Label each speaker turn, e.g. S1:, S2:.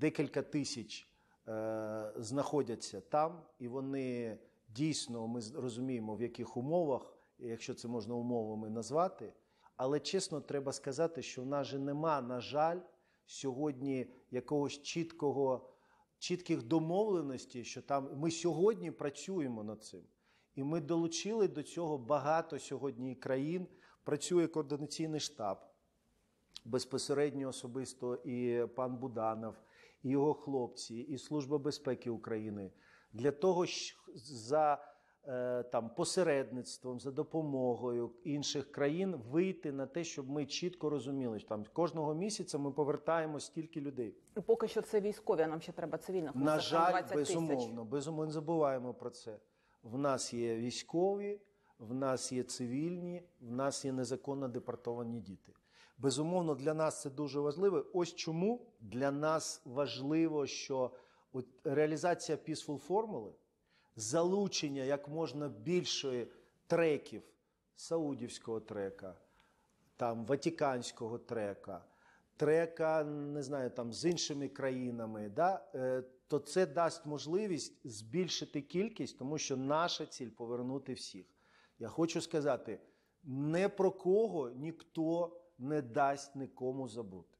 S1: декілька тисяч е, знаходяться там, і вони дійсно ми розуміємо, в яких умовах, якщо це можна умовами назвати. Але чесно, треба сказати, що в нас же нема, на жаль, сьогодні якогось чіткого, чітких домовленостей, що там ми сьогодні працюємо над цим. І ми долучили до цього багато сьогодні країн. Працює координаційний штаб безпосередньо особисто і пан Буданов, і його хлопці, і Служба безпеки України для того, за е, там посередництвом, за допомогою інших країн вийти на те, щоб ми чітко розуміли, що там кожного місяця ми повертаємо стільки людей.
S2: І поки що це військові, а нам ще треба цивільних.
S1: На жаль,
S2: 20
S1: безумовно, безумовно, не забуваємо про це. В нас є військові, в нас є цивільні, в нас є незаконно депортовані діти. Безумовно, для нас це дуже важливо. Ось чому для нас важливо, що от реалізація Peaceful формули, залучення як можна більшої треків саудівського трека, там Ватиканського трека, трека, не знаю, там з іншими країнами, да, е, то це дасть можливість збільшити кількість, тому що наша ціль повернути всіх. Я хочу сказати, не про кого ніхто не дасть нікому забути.